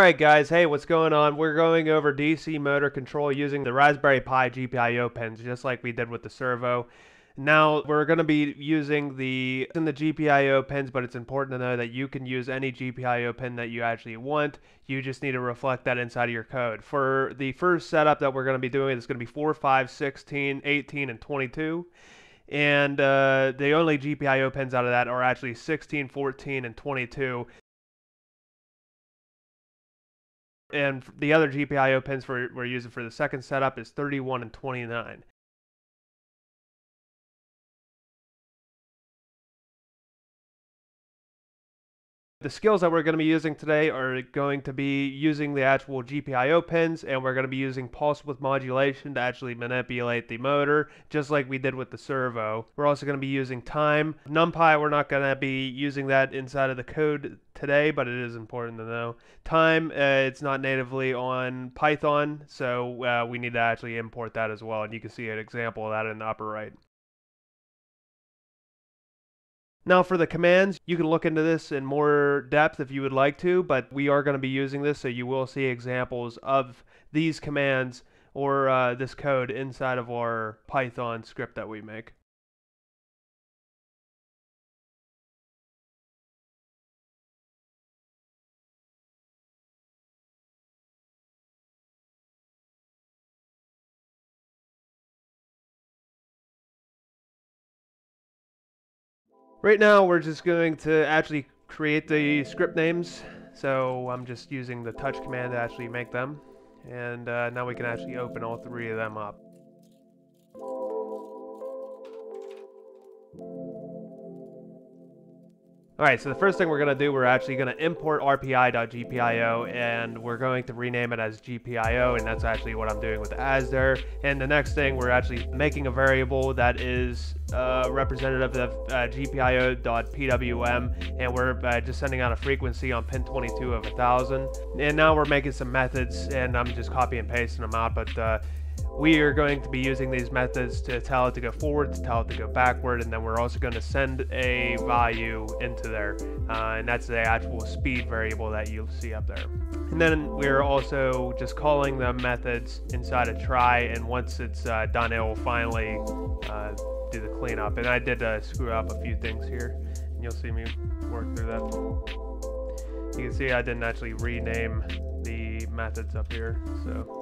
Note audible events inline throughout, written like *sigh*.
Alright guys, hey what's going on? We're going over DC motor control using the Raspberry Pi GPIO pins just like we did with the servo. Now we're going to be using the in the GPIO pins but it's important to know that you can use any GPIO pin that you actually want. You just need to reflect that inside of your code. For the first setup that we're going to be doing it's going to be 4, 5, 16, 18, and 22 and uh, the only GPIO pins out of that are actually 16, 14, and 22. And the other GPIO pins for, we're using for the second setup is 31 and 29. The skills that we're going to be using today are going to be using the actual GPIO pins and we're going to be using pulse width modulation to actually manipulate the motor just like we did with the servo. We're also going to be using time. NumPy, we're not going to be using that inside of the code today, but it is important to know. Time, uh, it's not natively on Python, so uh, we need to actually import that as well and you can see an example of that in the upper right. Now for the commands, you can look into this in more depth if you would like to, but we are going to be using this so you will see examples of these commands or uh, this code inside of our Python script that we make. Right now we're just going to actually create the script names. So I'm just using the touch command to actually make them. And uh, now we can actually open all three of them up. Alright, so the first thing we're going to do, we're actually going to import rpi.gpio and we're going to rename it as GPIO and that's actually what I'm doing with Asder. And the next thing, we're actually making a variable that is uh, representative of uh, GPIO.pwm and we're uh, just sending out a frequency on pin 22 of 1000. And now we're making some methods and I'm just copy and pasting them out, but uh, we are going to be using these methods to tell it to go forward, to tell it to go backward, and then we're also going to send a value into there, uh, and that's the actual speed variable that you'll see up there. And then we're also just calling the methods inside a try, and once it's uh, done, it will finally uh, do the cleanup. And I did uh, screw up a few things here, and you'll see me work through that. You can see I didn't actually rename the methods up here, so.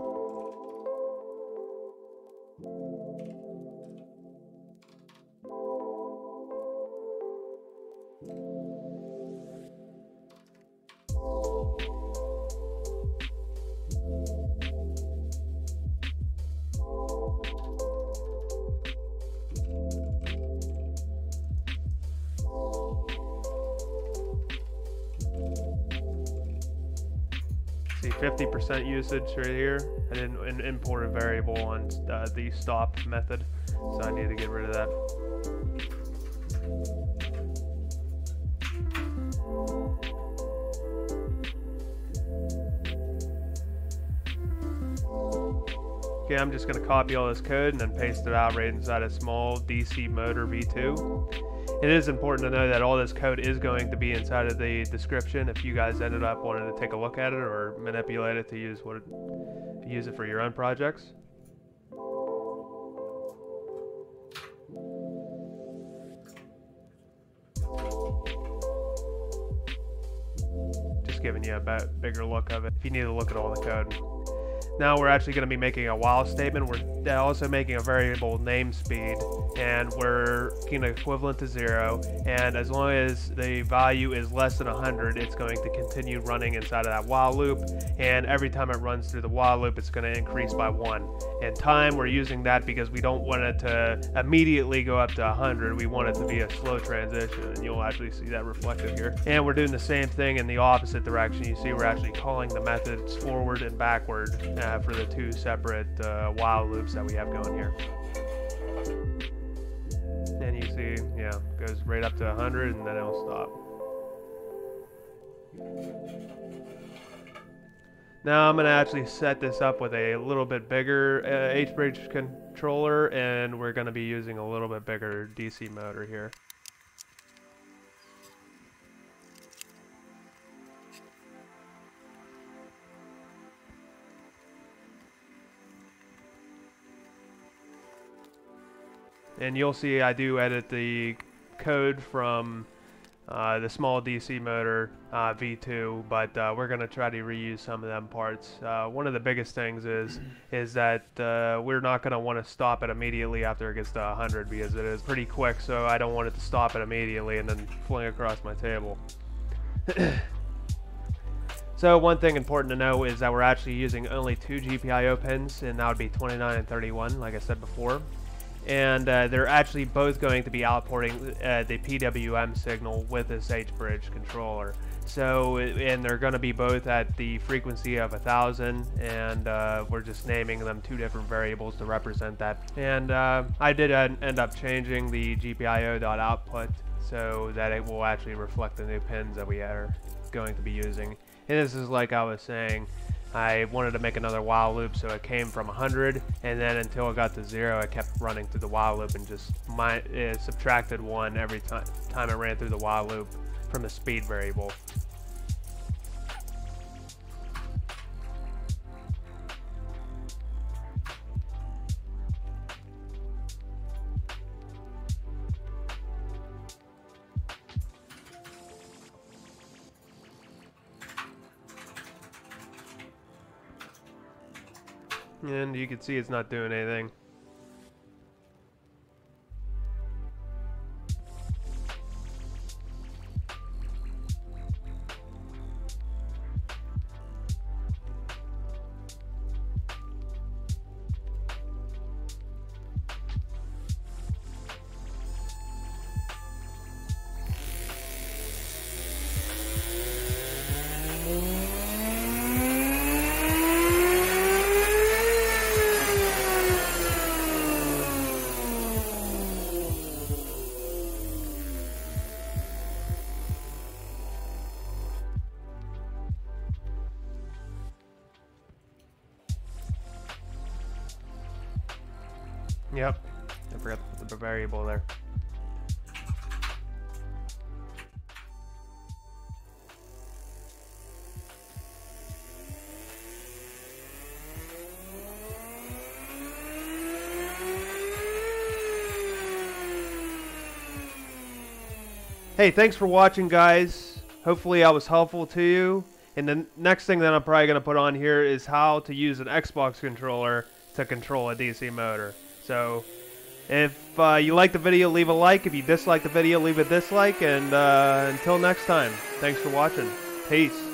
See 50% usage right here. I didn't import a variable on uh, the stop method, so I need to get rid of that. Okay, I'm just going to copy all this code and then paste it out right inside a small DC motor V2 it is important to know that all this code is going to be inside of the description if you guys ended up wanting to take a look at it or manipulate it to use what it, use it for your own projects. Just giving you a bigger look of it if you need to look at all the code. Now we're actually going to be making a while statement. We're also making a variable name speed, and we're making it equivalent to zero. And as long as the value is less than 100, it's going to continue running inside of that while loop. And every time it runs through the while loop, it's going to increase by one. And time, we're using that because we don't want it to immediately go up to 100. We want it to be a slow transition, and you'll actually see that reflected here. And we're doing the same thing in the opposite direction. You see we're actually calling the methods forward and backward uh, for the two separate uh, while loops that we have going here. And you see, yeah, goes right up to 100 and then it'll stop. Now I'm going to actually set this up with a little bit bigger uh, H-bridge controller and we're going to be using a little bit bigger DC motor here. And you'll see I do edit the code from uh, the small DC motor uh, V2, but uh, we're going to try to reuse some of them parts. Uh, one of the biggest things is is that uh, we're not going to want to stop it immediately after it gets to 100 because it is pretty quick, so I don't want it to stop it immediately and then fling across my table. *coughs* so one thing important to know is that we're actually using only two GPIO pins, and that would be 29 and 31, like I said before and uh, they're actually both going to be outporting uh, the PWM signal with this H-bridge controller. So, and they're going to be both at the frequency of a thousand, and uh, we're just naming them two different variables to represent that. And uh, I did end up changing the GPIO.output so that it will actually reflect the new pins that we are going to be using. And this is like I was saying, I wanted to make another while loop, so it came from 100, and then until it got to zero, I kept running through the while loop and just my, subtracted one every time, time I ran through the while loop from the speed variable. And you can see it's not doing anything. Yep. I forgot to put the variable there. Hey, thanks for watching, guys. Hopefully I was helpful to you. And the next thing that I'm probably going to put on here is how to use an Xbox controller to control a DC motor. So if uh, you like the video, leave a like. If you dislike the video, leave a dislike. And uh, until next time, thanks for watching. Peace.